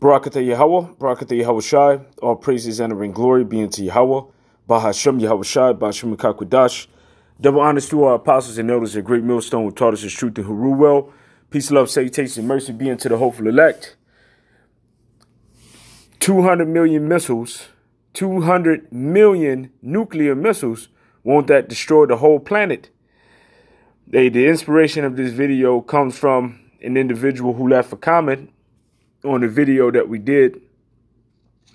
Barakatah Yahweh, Barakatah Yahweh Shai, all praises, honor, and glory be unto Yahweh, Bahashem Yahweh Shai, Bahashem Kakwadash. Double honors to our apostles and elders, a great millstone who taught us the truth and who rule well. Peace, love, salutation, mercy be unto the hopeful elect. 200 million missiles, 200 million nuclear missiles, won't that destroy the whole planet? They, the inspiration of this video comes from an individual who left a comment on the video that we did,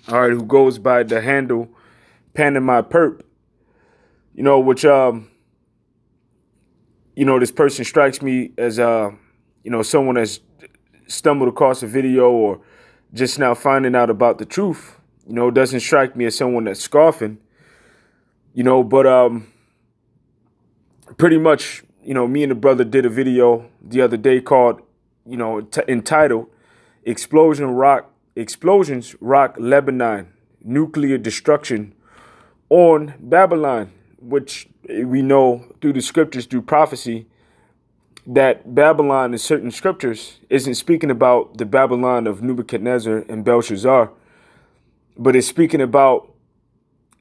all right, who goes by the handle Panama Perp, you know, which, um, you know, this person strikes me as, uh, you know, someone that's stumbled across a video or just now finding out about the truth, you know, doesn't strike me as someone that's scoffing, you know, but, um, pretty much, you know, me and the brother did a video the other day called, you know, t- entitled Explosion Rock Explosions Rock Lebanon Nuclear Destruction on Babylon, which we know through the scriptures, through prophecy, that Babylon in certain scriptures isn't speaking about the Babylon of Nebuchadnezzar and Belshazzar, but it's speaking about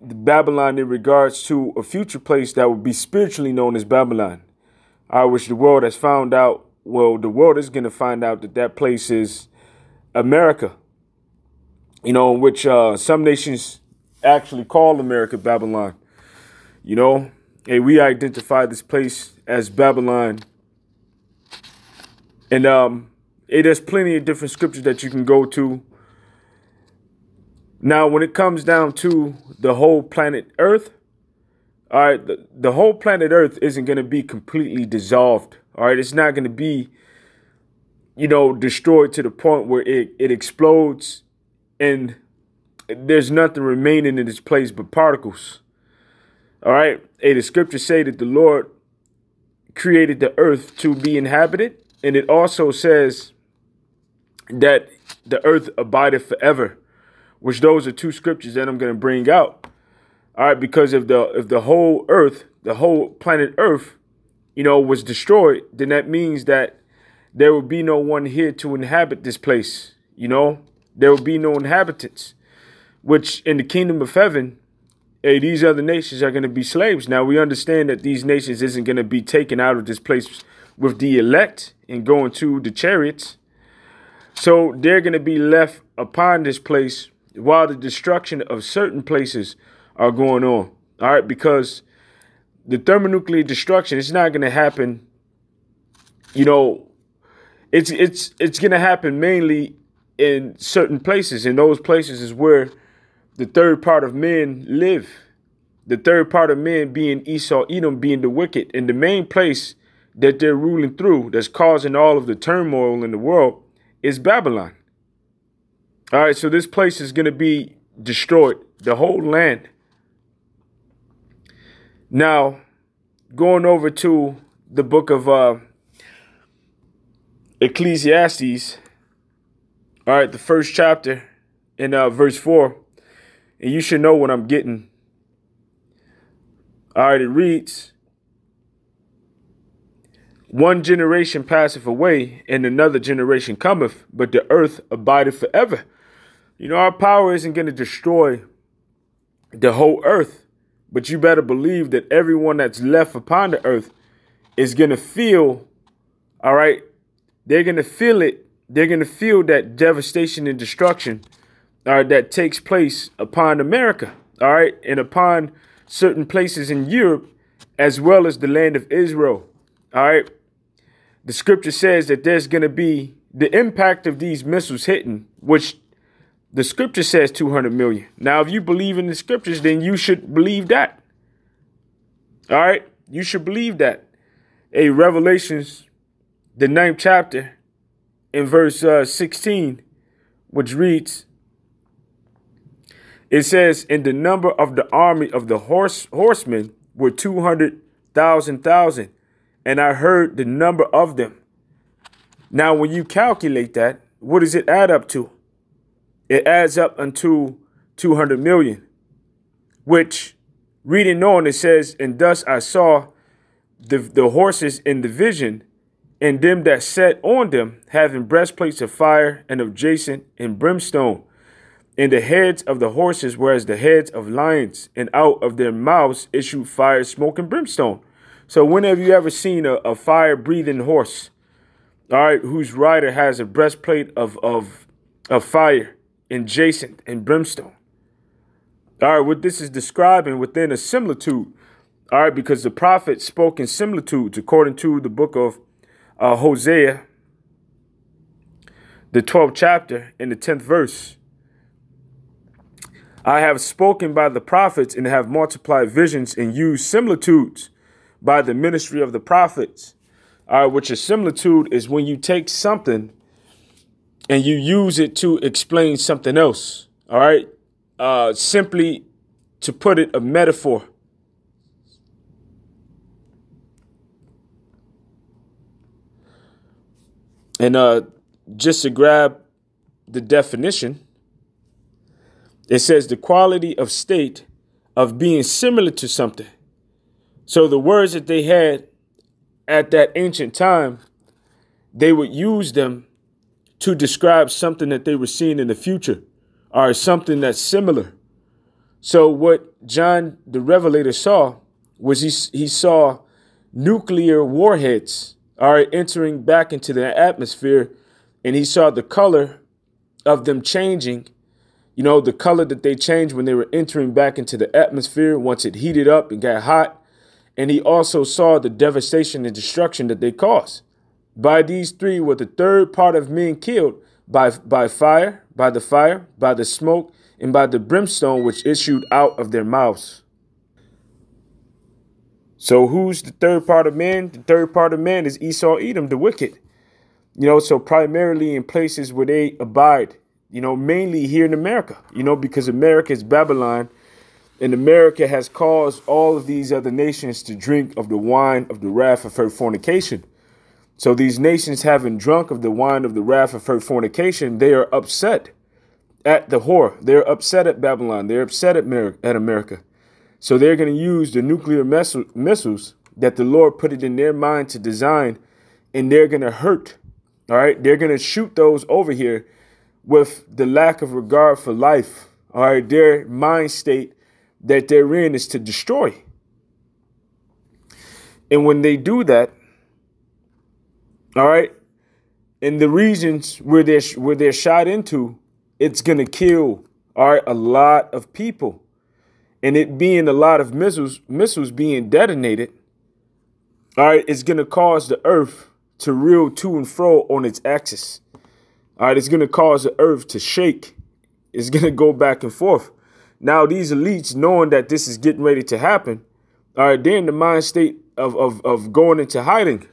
the Babylon in regards to a future place that would be spiritually known as Babylon, I wish the world has found out. Well, the world is going to find out that that place is America, you know, which uh, some nations actually call America Babylon. You know, hey, we identify this place as Babylon. And um, hey, there's plenty of different scriptures that you can go to. Now, when it comes down to the whole planet Earth, all right, the, the whole planet Earth isn't going to be completely dissolved. All right, it's not going to be you know, destroyed to the point where it, it explodes and there's nothing remaining in its place but particles. All right. Hey, the scriptures say that the Lord created the earth to be inhabited. And it also says that the earth abideth forever, which those are two scriptures that I'm going to bring out. All right. Because if the, if the whole earth, the whole planet earth, you know, was destroyed, then that means that there will be no one here to inhabit this place. You know, there will be no inhabitants, which in the kingdom of heaven, hey, these other nations are going to be slaves. Now, we understand that these nations isn't going to be taken out of this place with the elect and going to the chariots. So they're going to be left upon this place while the destruction of certain places are going on. All right, because the thermonuclear destruction is not going to happen, you know, it's it's it's gonna happen mainly in certain places. In those places is where the third part of men live. The third part of men being Esau, Edom being the wicked. And the main place that they're ruling through that's causing all of the turmoil in the world is Babylon. All right, so this place is going to be destroyed, the whole land. Now, going over to the book of uh, Ecclesiastes, all right, the first chapter in uh, verse 4, and you should know what I'm getting. All right, it reads One generation passeth away, and another generation cometh, but the earth abideth forever. You know, our power isn't going to destroy the whole earth, but you better believe that everyone that's left upon the earth is going to feel, all right, they're going to feel it. They're going to feel that devastation and destruction uh, that takes place upon America, all right, and upon certain places in Europe, as well as the land of Israel, all right. The scripture says that there's going to be the impact of these missiles hitting, which the scripture says 200 million. Now, if you believe in the scriptures, then you should believe that. All right, you should believe that. A Revelations the ninth chapter in verse uh, 16, which reads, it says, "In the number of the army of the horse horsemen were two hundred thousand thousand, and I heard the number of them." Now, when you calculate that, what does it add up to? It adds up unto two hundred million, which, reading on, it says, "And thus I saw the the horses in the vision." And them that sat on them, having breastplates of fire and of jacinth and brimstone. And the heads of the horses were as the heads of lions, and out of their mouths issued fire, smoke, and brimstone. So, when have you ever seen a, a fire breathing horse, all right, whose rider has a breastplate of, of, of fire and jacinth and brimstone? All right, what this is describing within a similitude, all right, because the prophet spoke in similitudes according to the book of uh, Hosea, the 12th chapter, in the 10th verse. I have spoken by the prophets and have multiplied visions and used similitudes by the ministry of the prophets. All right, which a similitude is when you take something and you use it to explain something else. All right, uh, simply to put it, a metaphor. And uh, just to grab the definition, it says the quality of state of being similar to something. So the words that they had at that ancient time, they would use them to describe something that they were seeing in the future or something that's similar. So what John the Revelator saw was he, he saw nuclear warheads are entering back into the atmosphere and he saw the color of them changing you know, the color that they changed when they were entering back into the atmosphere once it heated up and got hot. And he also saw the devastation and destruction that they caused. By these three were the third part of men killed by, by fire, by the fire, by the smoke, and by the brimstone which issued out of their mouths. So who's the third part of man? The third part of man is Esau Edom, the wicked. You know, so primarily in places where they abide you know, mainly here in America, you know, because America is Babylon and America has caused all of these other nations to drink of the wine of the wrath of her fornication. So these nations having drunk of the wine of the wrath of her fornication, they are upset at the whore. They're upset at Babylon. They're upset at, America. So they're going to use the nuclear missiles that the Lord put it in their mind to design, and they're going to hurt. All right, they're going to shoot those over here with the lack of regard for life, or their mind state that they're in is to destroy. And when they do that, all right, and the regions where they're where they're shot into, it's gonna kill all right a lot of people, and it being a lot of missiles missiles being detonated, all right, it's gonna cause the Earth to reel to and fro on its axis. All right, it's to cause the earth to shake. It's to go back and forth. Now, these elites, knowing that this is getting ready to happen, all right, they're in the mind state of, of, of going into hiding.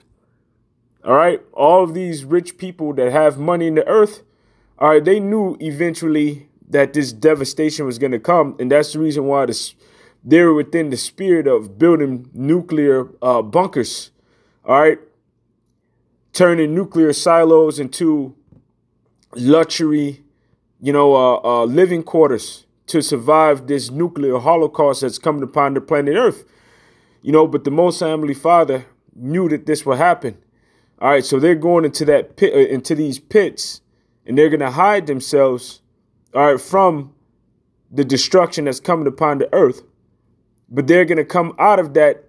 All right, all of these rich people that have money in the earth, all right, they knew eventually that this devastation was going to come. And that's the reason why this, they're within the spirit of building nuclear uh, bunkers. All right, turning nuclear silos into luxury, you know, uh, uh, living quarters to survive this nuclear holocaust that's coming upon the planet Earth. You know, but the Most Heavenly Father knew that this would happen. All right, so they're going into that pit, uh, into these pits, and they're going to hide themselves, all right, from the destruction that's coming upon the earth. But they're going to come out of that,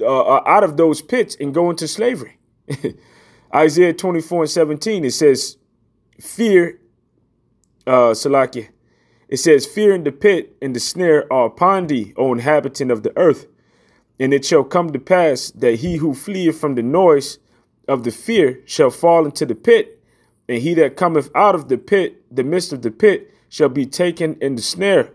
uh, uh, out of those pits and go into slavery. Isaiah 24 and 17, it says, fear, uh, Salakia. It says, Fear in the pit and the snare are upon thee, O inhabitant of the earth. And it shall come to pass that he who fleeth from the noise of the fear shall fall into the pit, and he that cometh out of the pit, the midst of the pit, shall be taken in the snare.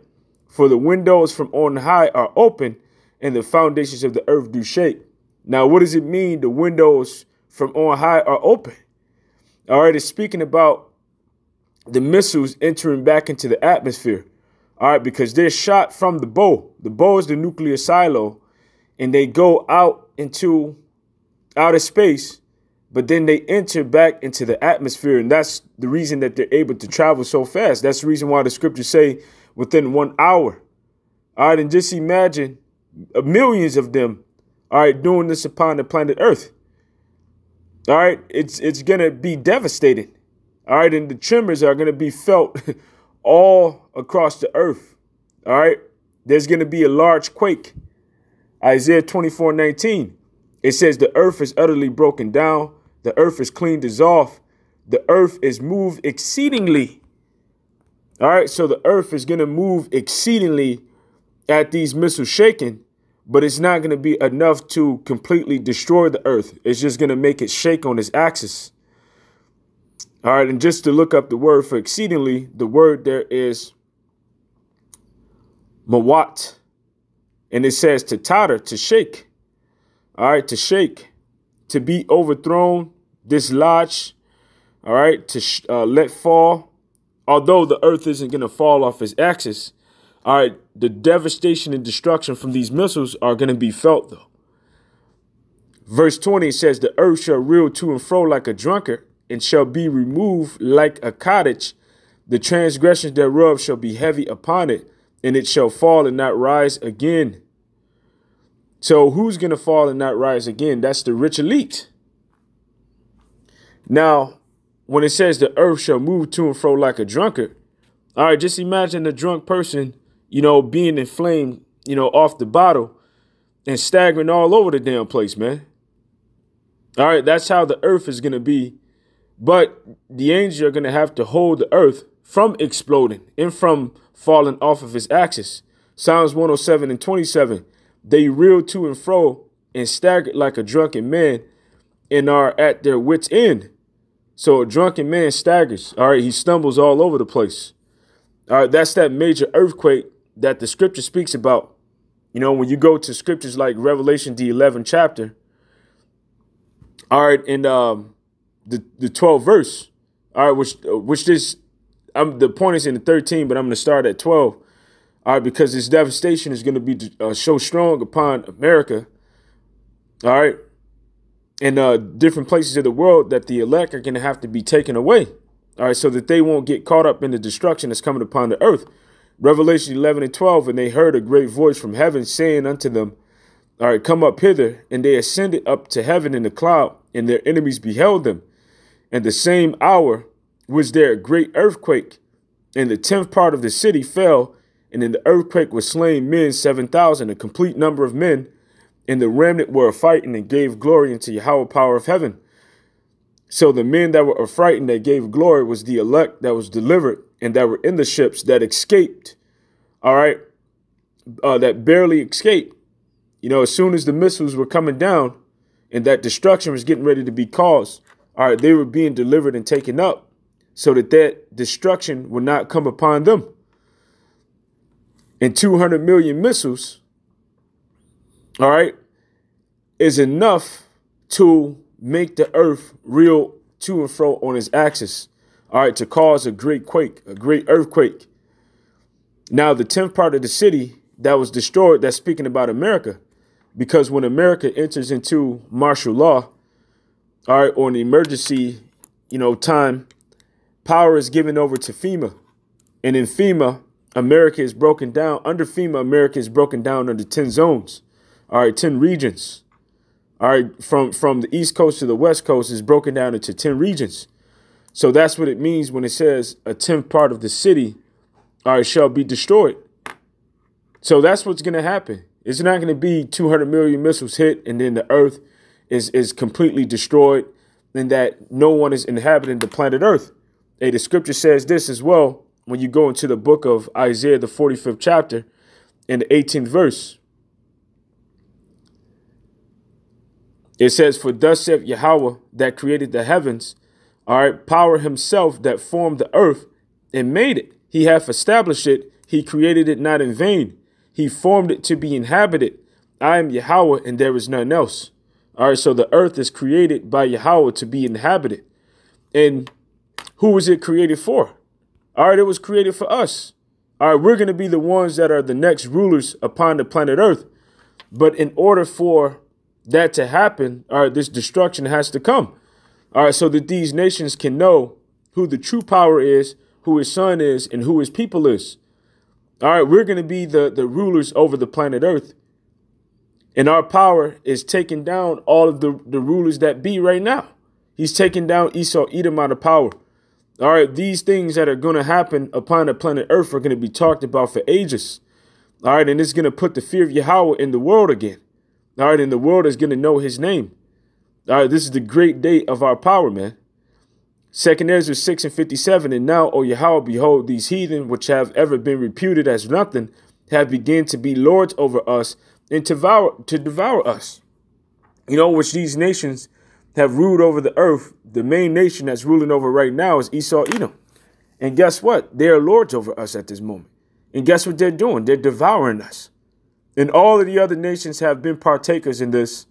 For the windows from on high are open, and the foundations of the earth do shake. Now, what does it mean the windows from on high are open? All right, it's speaking about the missiles entering back into the atmosphere. All right, because they're shot from the bow. The bow is the nuclear silo, and they go out into outer space, but then they enter back into the atmosphere, and that's the reason that they're able to travel so fast. That's the reason why the scriptures say within one hour. All right, and just imagine millions of them, all right, doing this upon the planet Earth. All right, it's it's gonna be devastated. All right, and the tremors are gonna be felt all across the earth. All right, there's gonna be a large quake. Isaiah 24, 19. It says the earth is utterly broken down, the earth is clean off. the earth is moved exceedingly. All right, so the earth is gonna move exceedingly at these missiles shaking but it's not going to be enough to completely destroy the earth. It's just going to make it shake on its axis. All right, and just to look up the word for exceedingly, the word there is mawat, and it says to totter, to shake. All right, to shake, to be overthrown, dislodged. All right, to uh, let fall. Although the earth isn't going to fall off its axis, all right, the devastation and destruction from these missiles are going to be felt, though. Verse 20 says, The earth shall reel to and fro like a drunkard, and shall be removed like a cottage. The transgressions thereof shall be heavy upon it, and it shall fall and not rise again. So, who's going to fall and not rise again? That's the rich elite. Now, when it says the earth shall move to and fro like a drunkard, all right, just imagine a drunk person you know, being inflamed, you know, off the bottle and staggering all over the damn place, man. All right, that's how the earth is going to be. But the angels are going to have to hold the earth from exploding and from falling off of its axis. Psalms 107 and 27. They reel to and fro and stagger like a drunken man and are at their wits' end. So a drunken man staggers. All right, he stumbles all over the place. All right, that's that major earthquake that the scripture speaks about. You know, when you go to scriptures like Revelation, the 11th chapter, all right, and um, the the 12th verse, all right, which which this, I'm the point is in the 13, but I'm going to start at 12, all right, because this devastation is going to be uh, so strong upon America, all right, in uh, different places of the world that the elect are going to have to be taken away, all right, so that they won't get caught up in the destruction that's coming upon the earth. Revelation 11 and 12, and they heard a great voice from heaven saying unto them, All right, come up hither. And they ascended up to heaven in the cloud, and their enemies beheld them. And the same hour was there a great earthquake, and the tenth part of the city fell, and in the earthquake was slain men seven thousand, a complete number of men. And the remnant were affrighted and gave glory unto Yahweh power of heaven. So the men that were affrighted that gave glory was the elect that was delivered and that were in the ships that escaped, all right, uh, that barely escaped. You know, as soon as the missiles were coming down and that destruction was getting ready to be caused, all right, they were being delivered and taken up so that that destruction would not come upon them. And 200 million missiles, all right, is enough to make the earth reel to and fro on its axis all right, to cause a great quake, a great earthquake. Now, the 10th part of the city that was destroyed, that's speaking about America, because when America enters into martial law, all right, or an emergency, you know, time, power is given over to FEMA. And in FEMA, America is broken down. Under FEMA, America is broken down under 10 zones, all right, 10 regions. All right, from, from the East Coast to the West Coast is broken down into 10 regions. So that's what it means when it says a tenth part of the city all right, shall be destroyed. So that's what's going to happen. It's not going to be 200 million missiles hit and then the earth is, is completely destroyed and that no one is inhabiting the planet earth. Hey, the scripture says this as well when you go into the book of Isaiah, the 45th chapter, in the 18th verse. It says, For thus saith Yahweh that created the heavens all right, power himself that formed the earth and made it. He hath established it. He created it not in vain. He formed it to be inhabited. I am Yahweh and there is none else. All right, so the earth is created by Yahweh to be inhabited. And who was it created for? All right, it was created for us. All right, we're going to be the ones that are the next rulers upon the planet earth. But in order for that to happen, all right, this destruction has to come. All right, so that these nations can know who the true power is, who his son is, and who his people is. All right, we're going to be the, the rulers over the planet Earth. And our power is taking down all of the, the rulers that be right now. He's taking down Esau, Edom out of power. All right, these things that are going to happen upon the planet Earth are going to be talked about for ages. All right, and it's going to put the fear of Yahweh in the world again. All right, and the world is going to know his name. All right, this is the great day of our power, man. Second Ezra 6 and 57. And now, O Yahweh, behold, these heathen, which have ever been reputed as nothing, have begun to be lords over us and to devour, to devour us. You know, which these nations have ruled over the earth. The main nation that's ruling over right now is Esau Edom. And guess what? They are lords over us at this moment. And guess what they're doing? They're devouring us. And all of the other nations have been partakers in this,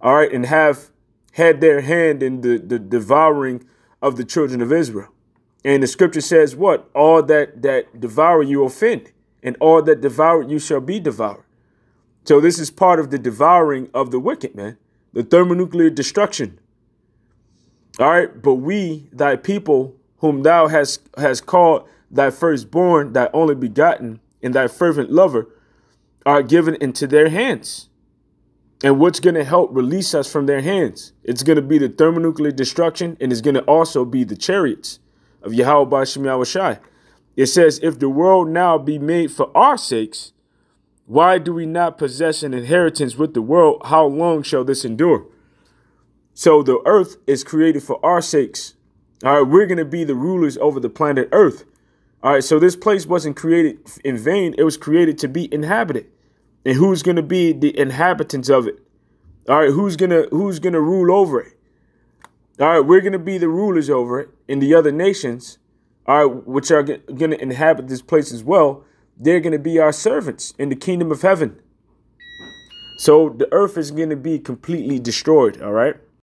all right, and have had their hand in the, the devouring of the children of Israel. And the scripture says what? All that that devour you offend, and all that devour you shall be devoured. So this is part of the devouring of the wicked, man. The thermonuclear destruction. All right, but we, thy people, whom thou hast has called thy firstborn, thy only begotten, and thy fervent lover, are given into their hands. And what's going to help release us from their hands? It's going to be the thermonuclear destruction, and it's going to also be the chariots of Yahweh Bashem Shai. It says, If the world now be made for our sakes, why do we not possess an inheritance with the world? How long shall this endure? So the earth is created for our sakes. All right, we're going to be the rulers over the planet Earth. All right, so this place wasn't created in vain, it was created to be inhabited and who's going to be the inhabitants of it. All right, who's going to who's going to rule over it? All right, we're going to be the rulers over it in the other nations, all right, which are going to inhabit this place as well. They're going to be our servants in the kingdom of heaven. So the earth is going to be completely destroyed, all right?